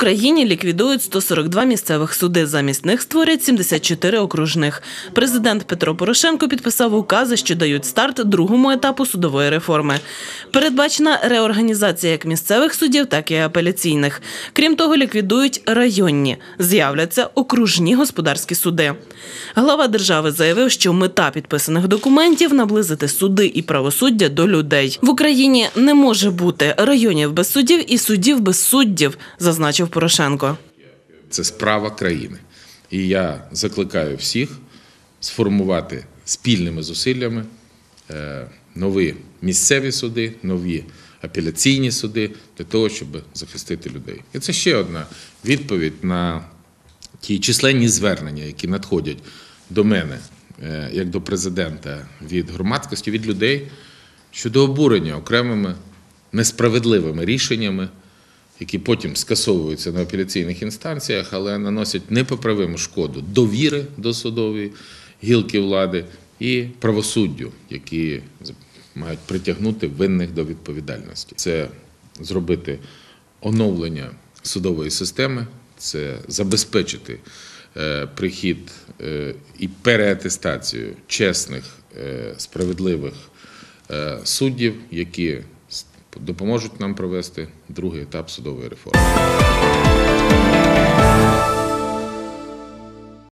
Україні ліквідують 142 місцевих суди. Замість них створять 74 окружних. Президент Петро Порошенко підписав укази, що дають старт другому етапу судової реформи. Передбачена реорганізація як місцевих судів, так і апеляційних. Крім того, ліквідують районні. З'являться окружні господарські суди. Глава держави заявив, що мета підписаних документів наблизити суди і правосуддя до людей. В Україні не може бути районів без судів і судів без суддів, зазначив Порошенко. Це справа країни. І я закликаю всіх сформувати спільними зусиллями е, нові місцеві суди, нові апеляційні суди для того, щоб захистити людей. І це ще одна відповідь на ті численні звернення, які надходять до мене е, як до президента від громадськості, від людей щодо обурення окремими несправедливими рішеннями, які потім скасовуються на апеляційних інстанціях, але наносять непоправиму шкоду довіри до судової гілки влади і правосуддю, які мають притягнути винних до відповідальності. Це зробити оновлення судової системи, це забезпечити е, прихід е, і переатестацію чесних, е, справедливих суддів, які допоможуть нам провести другий етап судової реформи.